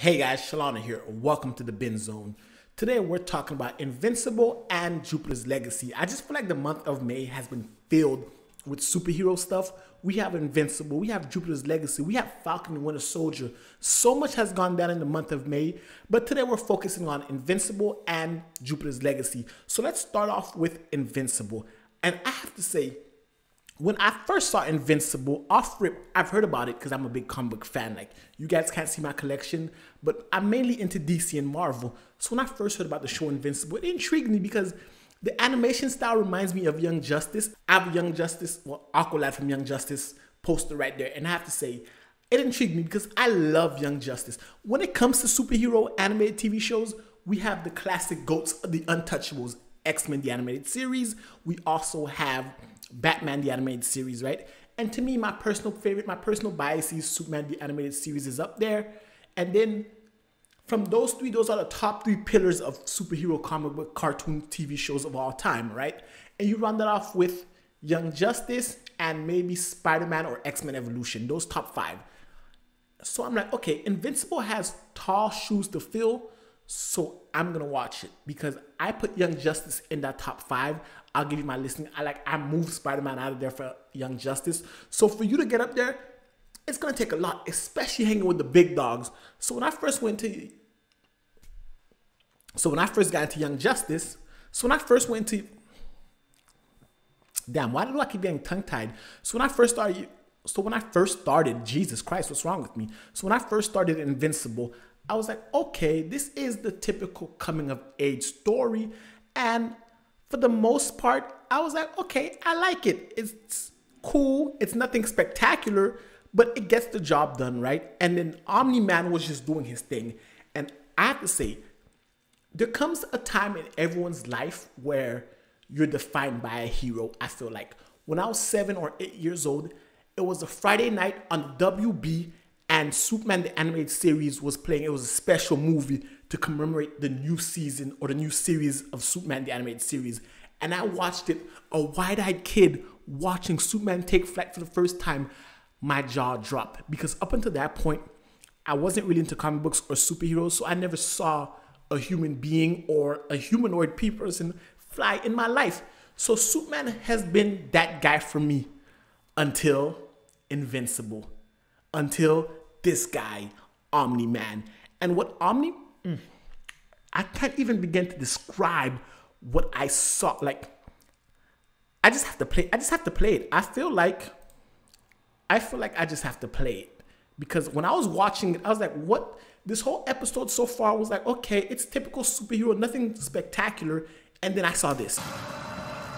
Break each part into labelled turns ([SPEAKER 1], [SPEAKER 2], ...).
[SPEAKER 1] Hey guys, Shalana here. Welcome to the Binge Zone. Today we're talking about Invincible and Jupiter's Legacy. I just feel like the month of May has been filled with superhero stuff. We have Invincible, we have Jupiter's Legacy, we have Falcon and Winter Soldier. So much has gone down in the month of May, but today we're focusing on Invincible and Jupiter's Legacy. So let's start off with Invincible. And I have to say, when I first saw Invincible off rip, I've heard about it because I'm a big comic book fan. Like you guys can't see my collection, but I'm mainly into DC and Marvel. So when I first heard about the show Invincible, it intrigued me because the animation style reminds me of Young Justice. I have Young Justice, well, Aqualad from Young Justice poster right there, and I have to say, it intrigued me because I love Young Justice. When it comes to superhero animated TV shows, we have the classic goats, the Untouchables, X Men the animated series. We also have Batman the animated series, right? And to me, my personal favorite, my personal bias is Superman the animated series is up there. And then from those three, those are the top three pillars of superhero comic book cartoon TV shows of all time, right? And you round that off with Young Justice and maybe Spider-Man or X-Men Evolution, those top five. So I'm like, okay, Invincible has tall shoes to fill, so I'm gonna watch it because I put Young Justice in that top five. I'll give you my listing. I like I moved Spider-Man out of there for Young Justice. So for you to get up there, it's gonna take a lot, especially hanging with the big dogs. So when I first went to so when I first got into Young Justice, so when I first went to Damn, why do I keep getting tongue-tied? So when I first started so when I first started, Jesus Christ, what's wrong with me? So when I first started Invincible, I was like, okay, this is the typical coming of age story. And for the most part, I was like, okay, I like it. It's cool. It's nothing spectacular, but it gets the job done, right? And then Omni Man was just doing his thing. And I have to say, there comes a time in everyone's life where you're defined by a hero. I feel like when I was seven or eight years old, it was a Friday night on WB and Superman the animated series was playing. It was a special movie to commemorate the new season or the new series of Superman the animated series. And I watched it, a wide-eyed kid watching Superman take flight for the first time. My jaw dropped because up until that point, I wasn't really into comic books or superheroes, so I never saw a human being or a humanoid person fly in my life. So Superman has been that guy for me until Invincible, until this guy, Omni Man. And what Omni, mm, I can't even begin to describe what I saw. Like, I just have to play. I just have to play it. I feel like, I feel like I just have to play it because when I was watching it, I was like, what? This whole episode so far was like, okay, it's typical superhero, nothing spectacular. And then I saw this.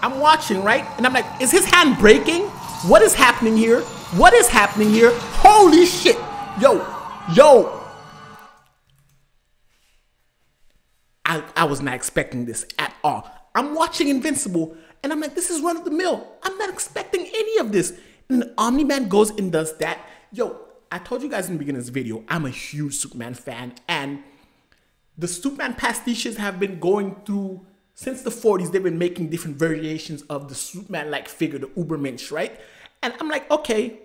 [SPEAKER 1] I'm watching, right? And I'm like, is his hand breaking? What is happening here? What is happening here? Holy shit. Yo, yo. I, I was not expecting this at all. I'm watching Invincible and I'm like, this is run of the mill. I'm not expecting any of this. And Omni Man goes and does that. Yo, I told you guys in the beginning of this video, I'm a huge Superman fan. And the Superman pastiches have been going through since the 40s. They've been making different variations of the Superman like figure, the Ubermensch, right? And I'm like, okay,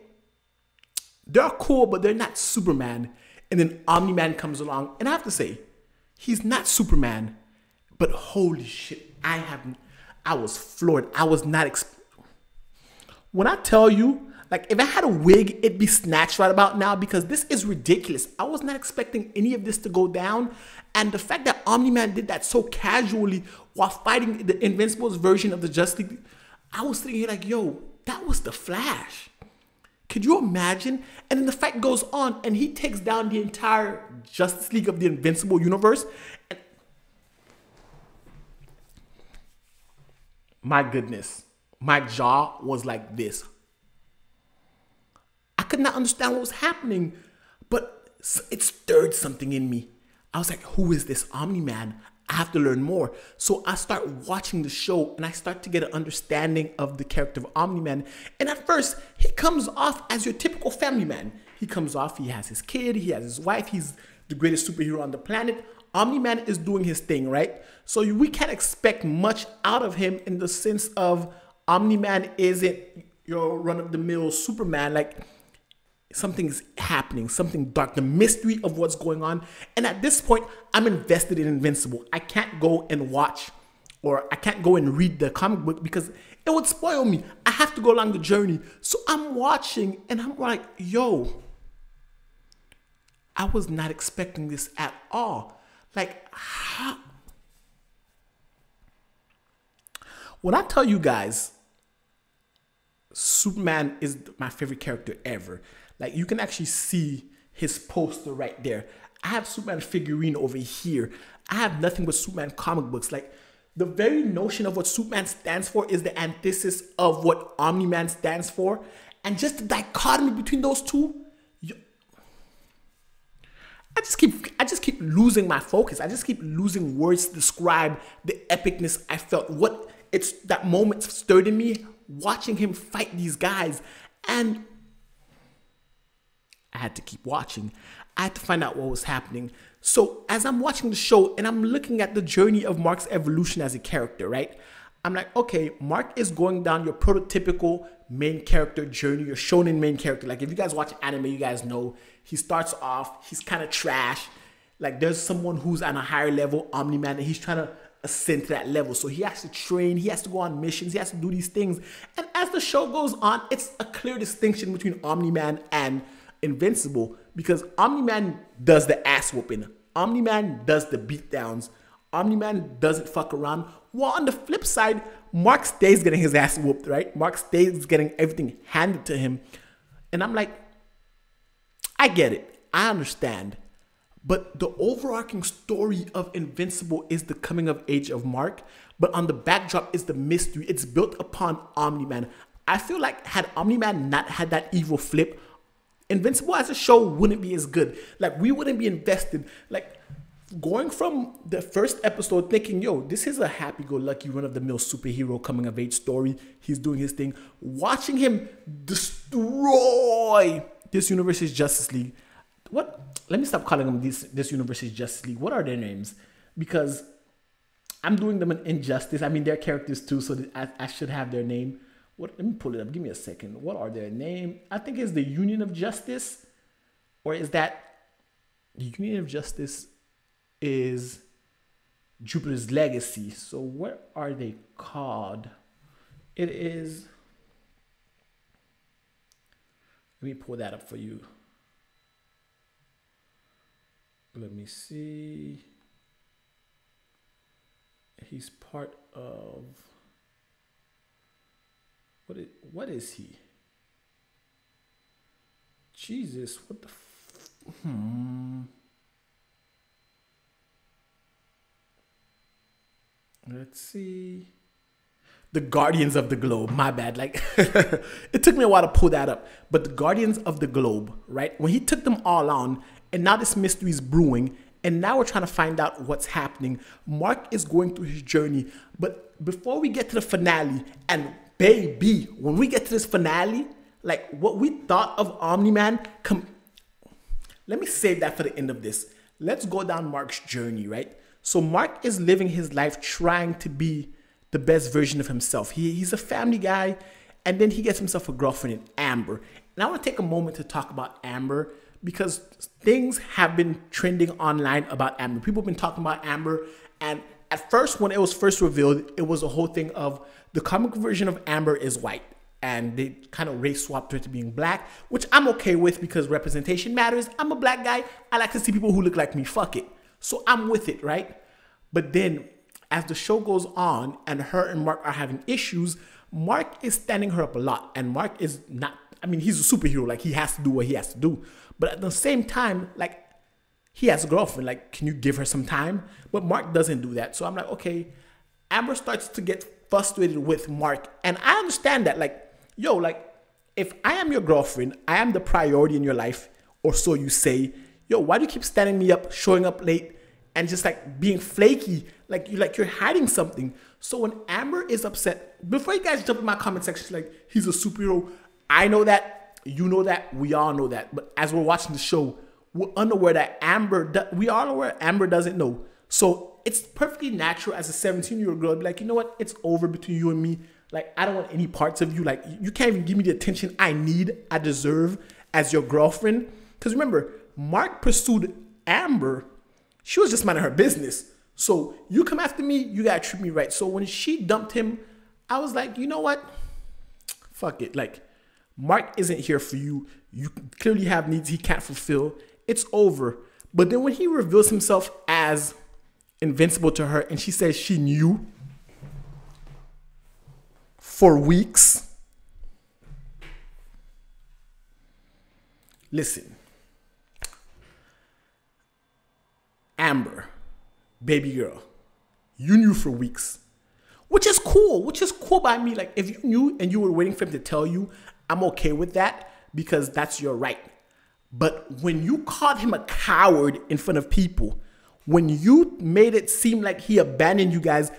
[SPEAKER 1] they're cool, but they're not Superman. And then Omni Man comes along, and I have to say, he's not Superman, but holy shit, I have, I was floored. I was not. Exp- when I tell you, like, if I had a wig, it'd be snatched right about now because this is ridiculous. I was not expecting any of this to go down. And the fact that Omni Man did that so casually while fighting the Invincible's version of the Justice League, I was thinking, like, yo, that was the Flash. Could you imagine? And then the fight goes on, and he takes down the entire Justice League of the Invincible universe. And my goodness, my jaw was like this. I could not understand what was happening, but it stirred something in me. I was like, who is this Omni Man? I have to learn more. So I start watching the show and I start to get an understanding of the character of Omni Man. And at first, he comes off as your typical family man. He comes off, he has his kid, he has his wife, he's the greatest superhero on the planet. Omni Man is doing his thing, right? So we can't expect much out of him in the sense of Omni Man isn't your run of the mill Superman. Like, something is happening, something dark, the mystery of what's going on. And at this point, I'm invested in Invincible. I can't go and watch or I can't go and read the comic book because it would spoil me. I have to go along the journey. So I'm watching and I'm like, yo, I was not expecting this at all. Like, how? When I tell you guys, Superman is my favorite character ever. Like, you can actually see his poster right there. I have Superman figurine over here. I have nothing but Superman comic books. Like, the very notion of what Superman stands for is the antithesis of what Omni Man stands for. And just the dichotomy between those two, I just keep I just keep losing my focus. I just keep losing words to describe the epicness I felt. What it's that moment stirred in me watching him fight these guys and I had to keep watching. I had to find out what was happening. So as I'm watching the show and I'm looking at the journey of Mark's evolution as a character, right? I'm like, okay, Mark is going down your prototypical main character journey, your shonen main character. Like if you guys watch anime, you guys know he starts off, he's kind of trash. Like there's someone who's on a higher level, Omni Man, and he's trying to ascend to that level. So he has to train, he has to go on missions, he has to do these things. And as the show goes on, it's a clear distinction between Omni Man and Invincible because Omni Man does the ass whooping, Omni Man does the beatdowns, Omni Man doesn't fuck around. While on the flip side, Mark stays getting his ass whooped, right? Mark stays getting everything handed to him. And I'm like, I get it. I understand. But the overarching story of Invincible is the coming of age of Mark. But on the backdrop is the mystery. It's built upon Omni Man. I feel like had Omni Man not had that evil flip, Invincible as a show wouldn't be as good. Like we wouldn't be invested. Like going from the first episode thinking, yo, this is a happy go lucky run of the mill superhero coming of age story. He's doing his thing. Watching him destroy this universe's Justice League. What? Let me stop calling them this this universe's Justice League. What are their names? Because I'm doing them an injustice. I mean, they're characters too, so I, I should have their name. What? Let me pull it up. Give me a second. What are their name? I think it's the Union of Justice, or is that the Union of Justice? is Jupiter's legacy. So what are they called? It is. Let me pull that up for you. Let me see. He's part of. What is, what is he? Jesus, what the. F- hmm. Let's see. The Guardians of the Globe. My bad. Like it took me a while to pull that up. But the Guardians of the Globe, right? When he took them all on, and now this mystery is brewing, and now we're trying to find out what's happening. Mark is going through his journey. But before we get to the finale, and baby, when we get to this finale, like what we thought of Omni Man, come let me save that for the end of this. Let's go down Mark's journey, right? So Mark is living his life trying to be the best version of himself. He, he's a family guy, and then he gets himself a girlfriend in Amber. And I want to take a moment to talk about Amber because things have been trending online about Amber. People have been talking about Amber, and at first, when it was first revealed, it was a whole thing of the comic version of Amber is white. And they kind of race swapped her to being black, which I'm okay with because representation matters. I'm a black guy. I like to see people who look like me. Fuck it. So I'm with it, right? But then as the show goes on and her and Mark are having issues, Mark is standing her up a lot. And Mark is not, I mean, he's a superhero. Like he has to do what he has to do. But at the same time, like he has a girlfriend. Like, can you give her some time? But Mark doesn't do that. So I'm like, okay. Amber starts to get frustrated with Mark. And I understand that. Like, yo, like, if I am your girlfriend, I am the priority in your life, or so you say, yo, why do you keep standing me up, showing up late, and just like being flaky, like you like you're hiding something. So when Amber is upset, before you guys jump in my comment section, like he's a superhero, I know that, you know that, we all know that. But as we're watching the show, we're unaware that Amber, we are aware Amber doesn't know. So it's perfectly natural as a 17 year old girl, be like, you know what, it's over between you and me. Like I don't want any parts of you. Like you can't even give me the attention I need, I deserve as your girlfriend. Because remember, Mark pursued Amber. She was just minding her business. So you come after me, you gotta treat me right. So when she dumped him, I was like, you know what? Fuck it. Like, Mark isn't here for you. You clearly have needs he can't fulfill. It's over. But then when he reveals himself as invincible to her and she says she knew for weeks. Listen, Amber, baby girl, you knew for weeks, which is cool, which is cool by me. Like, if you knew and you were waiting for him to tell you, I'm okay with that because that's your right. But when you called him a coward in front of people, when you made it seem like he abandoned you guys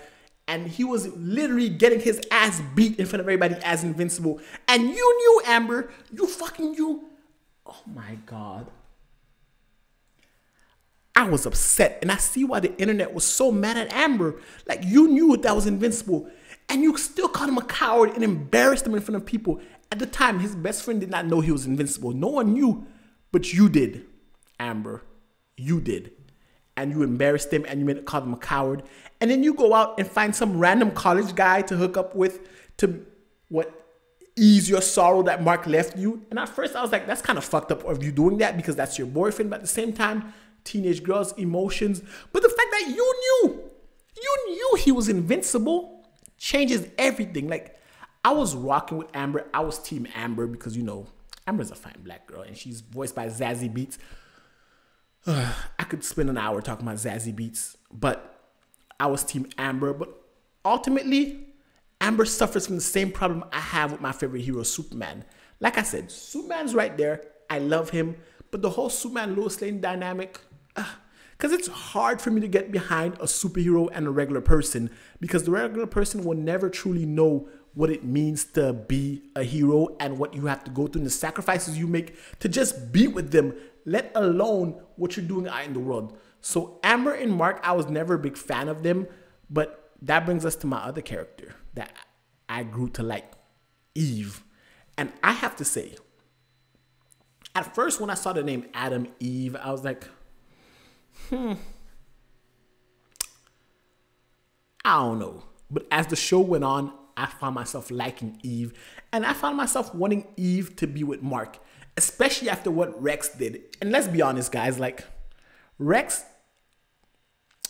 [SPEAKER 1] and he was literally getting his ass beat in front of everybody as invincible, and you knew Amber, you fucking knew. Oh my God. I was upset, and I see why the internet was so mad at Amber. Like, you knew that was invincible, and you still called him a coward and embarrassed him in front of people. At the time, his best friend did not know he was invincible. No one knew. But you did, Amber. You did. And you embarrassed him and you made it call him a coward. And then you go out and find some random college guy to hook up with to what ease your sorrow that Mark left you. And at first I was like, that's kind of fucked up of you doing that because that's your boyfriend. But at the same time, teenage girls' emotions. But the fact that you knew, you knew he was invincible changes everything. Like I was rocking with Amber. I was team Amber because you know Amber's a fine black girl, and she's voiced by Zazie Beetz. I could spend an hour talking about Zazie Beetz, but I was Team Amber. But ultimately, Amber suffers from the same problem I have with my favorite hero, Superman. Like I said, Superman's right there. I love him, but the whole Superman Lois Lane dynamic, because uh, it's hard for me to get behind a superhero and a regular person because the regular person will never truly know what it means to be a hero and what you have to go through and the sacrifices you make to just be with them, let alone what you're doing out in the world. So Amber and Mark, I was never a big fan of them, but that brings us to my other character that I grew to like, Eve. And I have to say, at first when I saw the name Atom Eve, I was like, hmm, I don't know. But as the show went on, I found myself liking Eve, and I found myself wanting Eve to be with Mark, especially after what Rex did. And let's be honest, guys, like Rex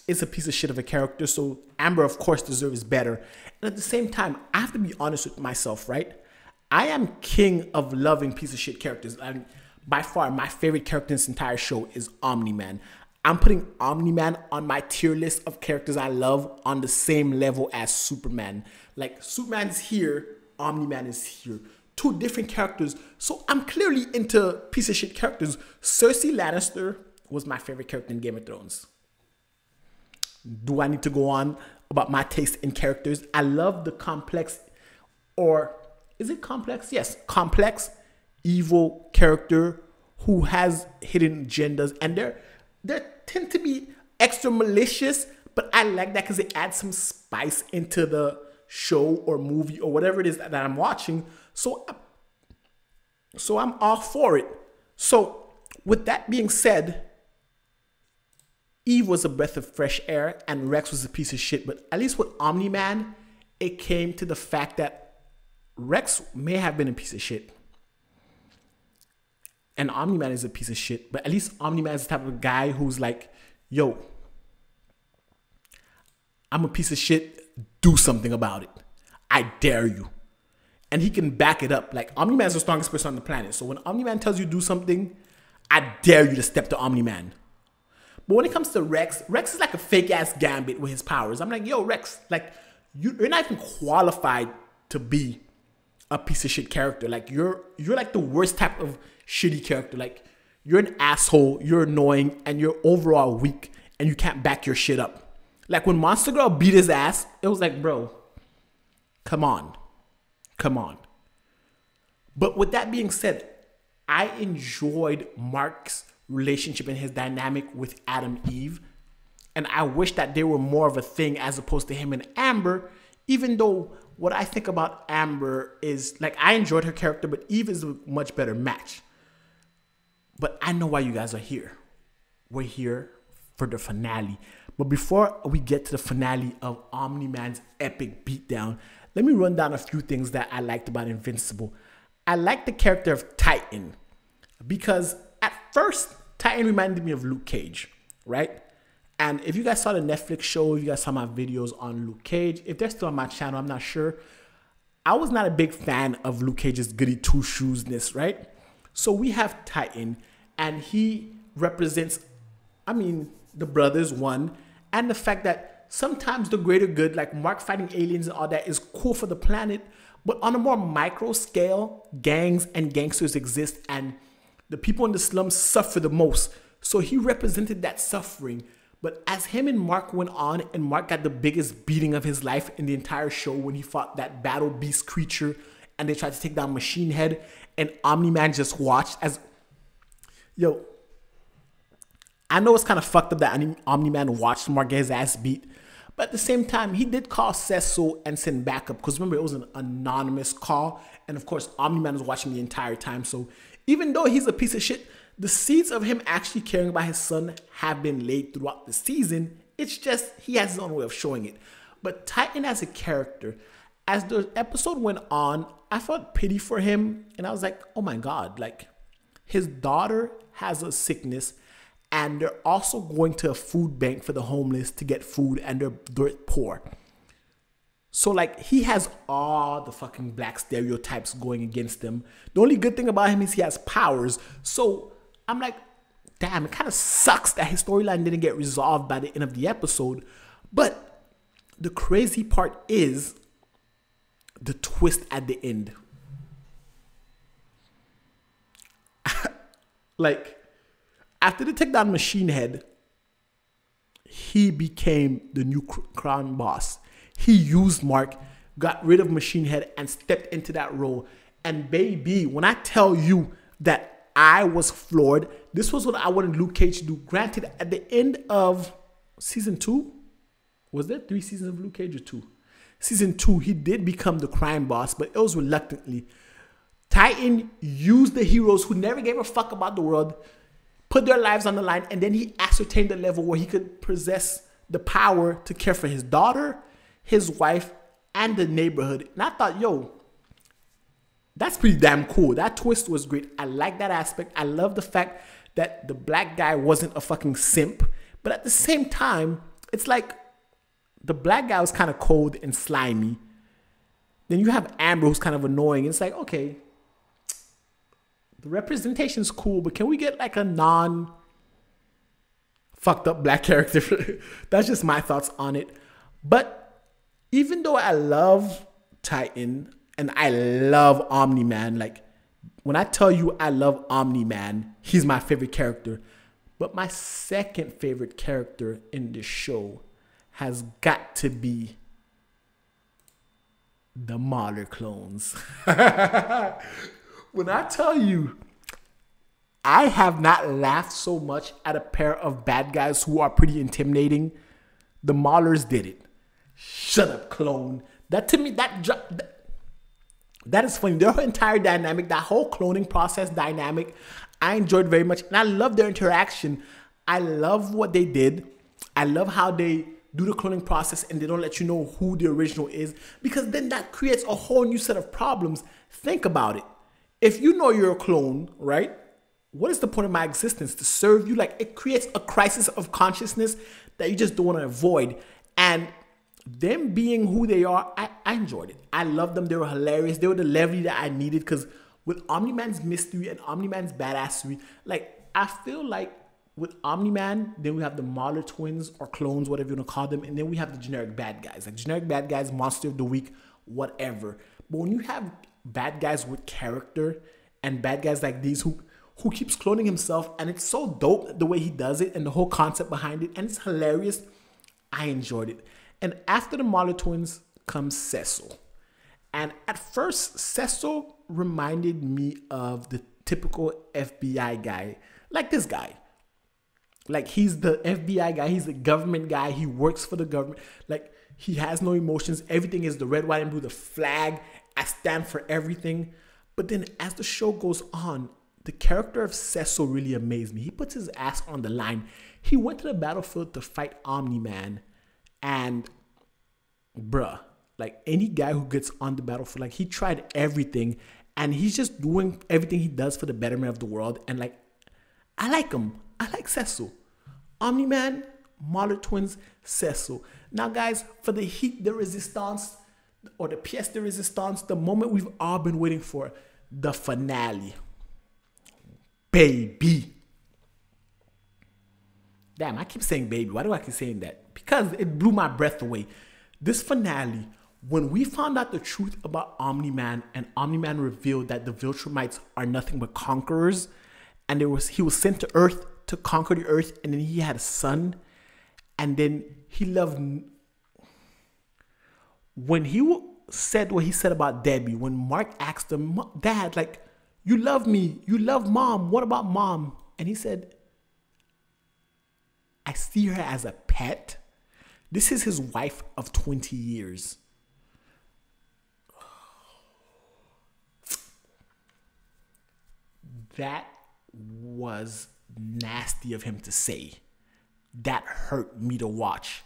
[SPEAKER 1] is a piece of shit of a character, so Amber, of course, deserves better. And at the same time, I have to be honest with myself, right? I am king of loving piece of shit characters. And by far, my favorite character in this entire show is Omni Man. I'm putting Omni Man on my tier list of characters I love on the same level as Superman. Like Superman's here, Omni Man is here. Two different characters. So I'm clearly into piece of shit characters. Cersei Lannister was my favorite character in Game of Thrones. Do I need to go on about my taste in characters? I love the complex, or is it complex? Yes, complex, evil character who has hidden agendas, and they're they tend to be extra malicious, but I like that because it adds some spice into the show or movie or whatever it is that, I'm watching. So, so I'm all for it. So, with that being said, Eve was a breath of fresh air and Rex was a piece of shit. But at least with Omni Man, it came to the fact that Rex may have been a piece of shit and Omni Man is a piece of shit, but at least Omni Man is the type of guy who's like, yo, I'm a piece of shit, do something about it. I dare you. And he can back it up. Like Omni Man is the strongest person on the planet. So when Omni Man tells you do something, I dare you to step to Omni Man. But when it comes to Rex, Rex is like a fake ass gambit with his powers. I'm like, yo, Rex, like you, you're not even qualified to be a piece of shit character. Like you're you're like the worst type of shitty character. Like you're an asshole, you're annoying, and you're overall weak, and you can't back your shit up. Like when Monster Girl beat his ass, it was like, bro, come on, come on. But with that being said, I enjoyed Mark's relationship and his dynamic with Atom Eve. And I wish that they were more of a thing as opposed to him and Amber, even though what I think about Amber is like I enjoyed her character, but Eve is a much better match. But I know why you guys are here. We're here for the finale. But before we get to the finale of Omni Man's epic beatdown, let me run down a few things that I liked about Invincible. I like the character of Titan because at first, Titan reminded me of Luke Cage, right? And if you guys saw the Netflix show, if you guys saw my videos on Luke Cage, if they're still on my channel, I'm not sure. I was not a big fan of Luke Cage's goody two shoesness, right? So we have Titan, and he represents, I mean, the brothers, one, and the fact that sometimes the greater good, like Mark fighting aliens and all that, is cool for the planet. But on a more micro scale, gangs and gangsters exist, and the people in the slums suffer the most. So he represented that suffering. But as him and Mark went on, and Mark got the biggest beating of his life in the entire show when he fought that battle beast creature and they tried to take down Machine Head, and Omni Man just watched as yo. I know it's kind of fucked up that Omni Man watched his ass beat, but at the same time, he did call Cecil and send backup because remember it was an anonymous call, and of course Omni Man was watching the entire time. So even though he's a piece of shit, the seeds of him actually caring about his son have been laid throughout the season. It's just he has his own way of showing it. But Titan as a character, as the episode went on, I felt pity for him, and I was like, oh my god, like his daughter has a sickness, and they're also going to a food bank for the homeless to get food, and they're poor. So like he has all the fucking black stereotypes going against him. The only good thing about him is he has powers. So I'm like, damn, it kind of sucks that his storyline didn't get resolved by the end of the episode. But the crazy part is the twist at the end. Like, after they take down Machine Head, he became the new crown boss. He used Mark, got rid of Machine Head, and stepped into that role. And baby, when I tell you that I was floored, this was what I wanted Luke Cage to do. Granted, at the end of season two, was there three seasons of Luke Cage or two? Season two, he did become the crime boss, but it was reluctantly. Titan used the heroes who never gave a fuck about the world, put their lives on the line, and then he ascertained the level where he could possess the power to care for his daughter, his wife, and the neighborhood. And I thought, yo, that's pretty damn cool. That twist was great. I like that aspect. I love the fact that the black guy wasn't a fucking simp. But at the same time, it's like the black guy was kind of cold and slimy. Then you have Amber who's kind of annoying. It's like, okay, the representation is cool, but can we get like a non fucked up black character? That's just my thoughts on it. But even though I love Titan and I love Omni Man, like when I tell you I love Omni Man, he's my favorite character. But my second favorite character in this show has got to be the Mauler clones. when I tell you, I have not laughed so much at a pair of bad guys who are pretty intimidating. The Maulers did it. Shut up, clone. That to me, that, that that is funny. Their entire dynamic, that whole cloning process dynamic, I enjoyed very much, and I love their interaction. I love what they did. I love how they do the cloning process and they don't let you know who the original is because then that creates a whole new set of problems. Think about it. If you know you're a clone, right? What is the point of my existence? To serve you? Like it creates a crisis of consciousness that you just don't want to avoid. And them being who they are, I, I enjoyed it. I loved them. They were hilarious. They were the levity that I needed because with Omni Man's mystery and Omni Man's badassery, like I feel like with Omni Man, then we have the Mauler twins or clones, whatever you want to call them, and then we have the generic bad guys, like generic bad guys, monster of the week, whatever. But when you have bad guys with character and bad guys like these who who keeps cloning himself, and it's so dope the way he does it and the whole concept behind it, and it's hilarious. I enjoyed it. And after the Mauler twins comes Cecil. And at first, Cecil reminded me of the typical FBI guy, like this guy. Like he's the FBI guy, he's the government guy, he works for the government. Like he has no emotions. Everything is the red, white, and blue, the flag. I stand for everything. But then as the show goes on, the character of Cecil really amazed me. He puts his ass on the line. He went to the battlefield to fight Omni Man, and bruh, like any guy who gets on the battlefield, like he tried everything, and he's just doing everything he does for the betterment of the world. And like, I like him. I like Cecil. Omni Man, Mauler Twins, Cecil. Now, guys, for the heat, the resistance, or the pièce de resistance, the moment we've all been waiting for, the finale. Baby. Damn, I keep saying baby. Why do I keep saying that? Because it blew my breath away. This finale, when we found out the truth about Omni Man, and Omni Man revealed that the Viltrumites are nothing but conquerors, and there was he was sent to Earth to conquer the Earth, and then he had a son, and then he loved. When he said what he said about Debbie, when Mark asked him, Dad, like, you love me, you love mom, what about mom? And he said, I see her as a pet. This is his wife of 20 years. That was nasty of him to say. That hurt me to watch.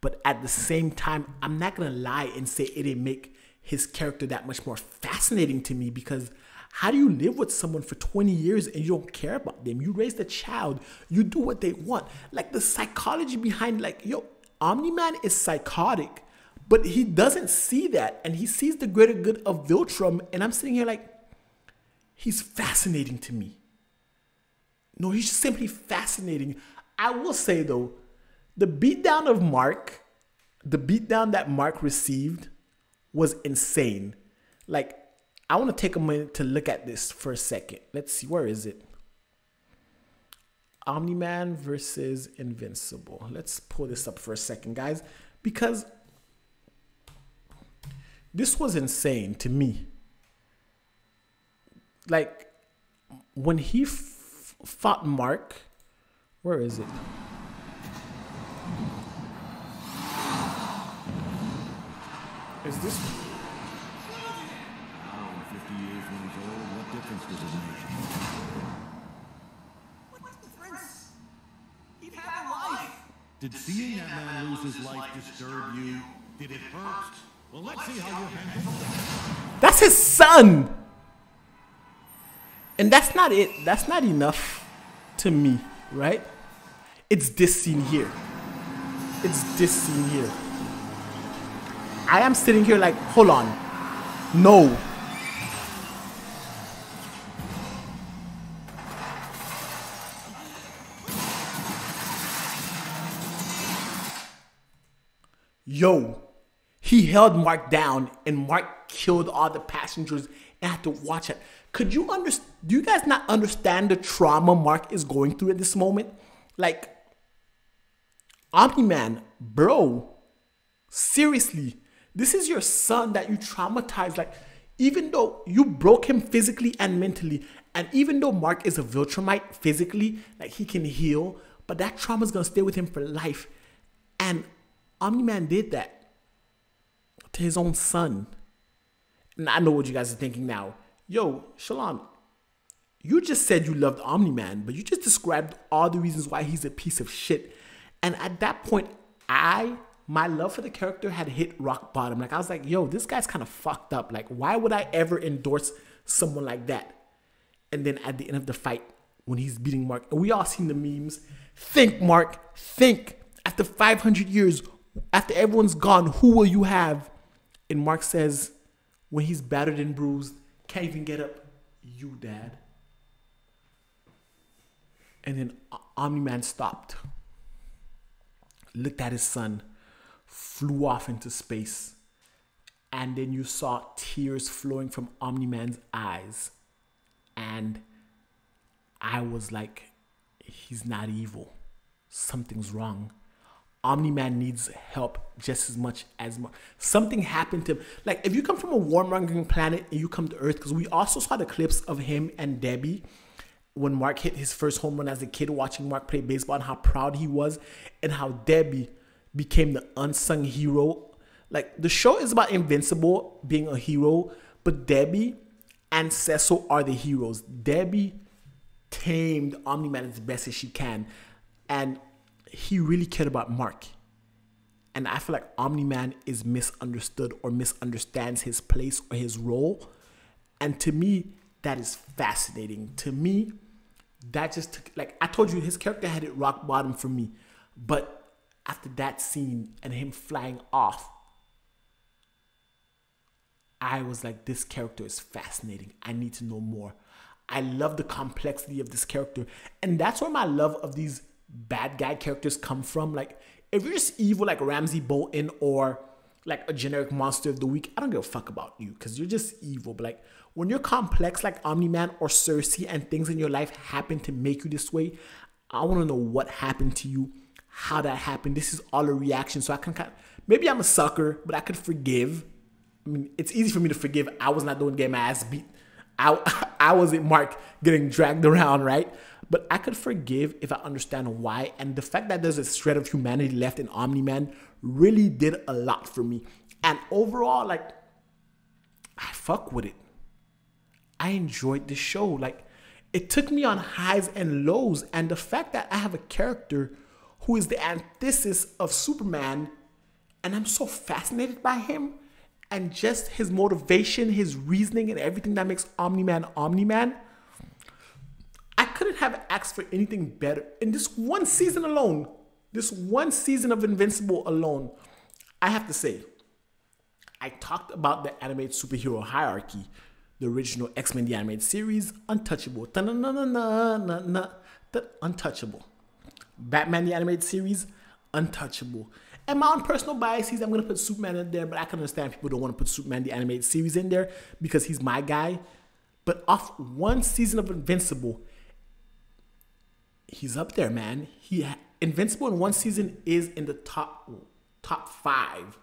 [SPEAKER 1] But at the same time, I'm not gonna lie and say it didn't make his character that much more fascinating to me because how do you live with someone for 20 years and you don't care about them? You raise the child, you do what they want. Like the psychology behind, like, yo, Omni Man is psychotic, but he doesn't see that and he sees the greater good of Viltrum. And I'm sitting here like, he's fascinating to me. No, he's simply fascinating. I will say though, the beatdown of Mark, the beatdown that Mark received was insane. Like, I want to take a minute to look at this for a second. Let's see, where is it? Omni Man versus Invincible. Let's pull this up for a second, guys, because this was insane to me. Like, when he fought Mark, where is it? Is this?
[SPEAKER 2] Hour 50 years when he's old, what difference does it make?
[SPEAKER 3] What difference? You've had a life.
[SPEAKER 2] Did seeing that man lose his life disturb you? Did it hurt? Well, let's see how you handle it.
[SPEAKER 1] That's his son. And that's not it. That's not enough to me, right? It's this scene here. It's this scene here. I am sitting here like, hold on. No. Yo, he held Mark down and Mark killed all the passengers and had to watch it. Could you understand? Do you guys not understand the trauma Mark is going through at this moment? Like, Omni Man, bro, seriously, this is your son that you traumatized. Like, even though you broke him physically and mentally, and even though Mark is a Viltrumite physically, like he can heal, but that trauma is gonna stay with him for life. And Omni Man did that to his own son. And I know what you guys are thinking now. Yo, Shalom, you just said you loved Omni Man, but you just described all the reasons why he's a piece of shit. And at that point, I, my love for the character had hit rock bottom. Like, I was like, yo, this guy's kind of fucked up. Like, why would I ever endorse someone like that? And then at the end of the fight, when he's beating Mark, and we all seen the memes. Think, Mark, think. After 500 years, after everyone's gone, who will you have? And Mark says, when he's battered and bruised, can't even get up, you, Dad. And then Omni Man stopped, looked at his son, flew off into space, and then you saw tears flowing from Omni Man's eyes. And I was like, he's not evil. Something's wrong. Omni Man needs help just as much as Mark. Something happened to him. Like, if you come from a warmongering planet and you come to Earth, because we also saw the clips of him and Debbie when Mark hit his first home run as a kid, watching Mark play baseball and how proud he was, and how Debbie became the unsung hero. Like, the show is about Invincible being a hero, but Debbie and Cecil are the heroes. Debbie tamed Omni Man as best as she can. And he really cared about Mark. And I feel like Omni Man is misunderstood or misunderstands his place or his role. And to me, that is fascinating. To me, that just took, like I told you, his character had it rock bottom for me. But after that scene and him flying off, I was like, this character is fascinating. I need to know more. I love the complexity of this character. And that's where my love of these bad guy characters come from. Like, if you're just evil like Ramsay Bolton or like a generic monster of the week, I don't give a fuck about you because you're just evil. But like when you're complex like Omni Man or Cersei and things in your life happen to make you this way, I want to know what happened to you, how that happened. This is all a reaction. So I can kind of, maybe I'm a sucker, but I could forgive. I mean, it's easy for me to forgive. I was not doing getting my ass beat. I, I wasn't Mark getting dragged around, right? But I could forgive if I understand why. And the fact that there's a shred of humanity left in Omni Man really did a lot for me. And overall, like, I fuck with it. I enjoyed the show. Like, it took me on highs and lows. And the fact that I have a character who is the antithesis of Superman, and I'm so fascinated by him and just his motivation, his reasoning, and everything that makes Omni Man Omni Man. I couldn't have asked for anything better. In this one season alone, this one season of Invincible alone, I have to say, I talked about the animated superhero hierarchy, the original X Men the animated series, Untouchable, Untouchable, Batman the animated series, Untouchable. And my own personal biases, I'm gonna put Superman in there, but I can understand people don't want to put Superman the animated series in there because he's my guy. But off one season of Invincible, he's up there, man. He Invincible in one season is in the top top five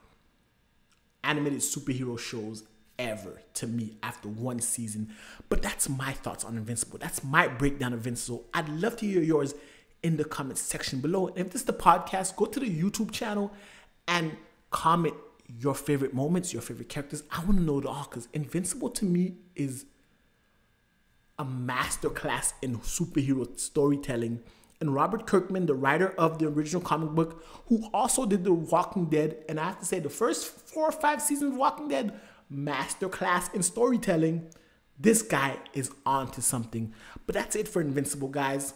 [SPEAKER 1] animated superhero shows ever to me after one season. But that's my thoughts on Invincible. That's my breakdown of Invincible. I'd love to hear yours in the comments section below. And if this is the podcast, go to the YouTube channel and comment your favorite moments, your favorite characters. I want to know it all because Invincible to me is a masterclass in superhero storytelling. And Robert Kirkman, the writer of the original comic book, who also did The Walking Dead, and I have to say, the first four or five seasons of Walking Dead, masterclass in storytelling. This guy is on to something. But that's it for Invincible, guys.